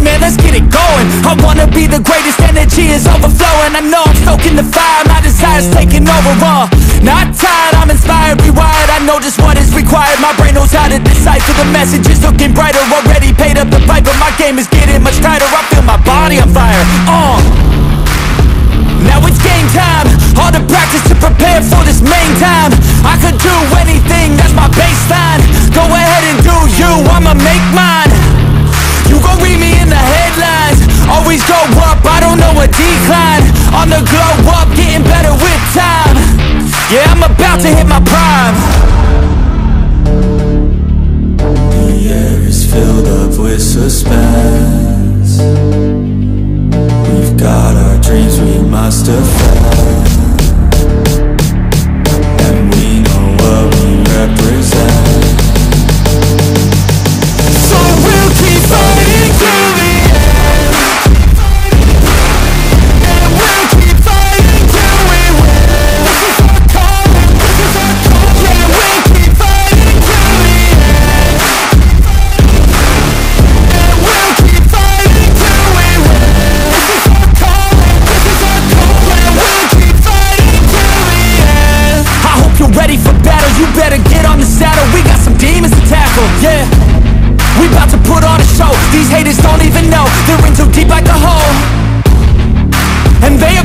man, let's get it going. I wanna be the greatest, energy is overflowing. I know I'm stoking the fire, my desire's taking over, uh. Not tired, I'm inspired, rewired. I know just what is required, my brain knows how to decipher The message is looking brighter, already paid up the piper My game is getting much tighter, I feel my body on up, I don't know a decline. On the glow up, getting better with time. Yeah, I'm about to hit my prime. The air is filled up with suspense. We've got our dreams we must defend we to put on a show. These haters don't even know. They're in too deep like a hole. And they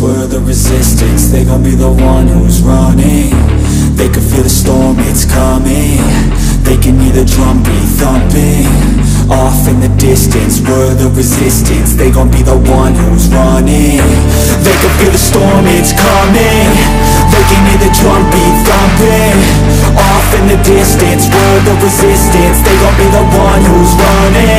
we're the resistance. They gon' be the one who's running. They can feel the storm, it's coming. They can hear the drum beat thumping. Off in the distance, we're the resistance. They gon' be the one who's running. They can feel the storm, it's coming. They can hear the drum beat thumping. Off in the distance, we're the resistance. They gon' be the one who's running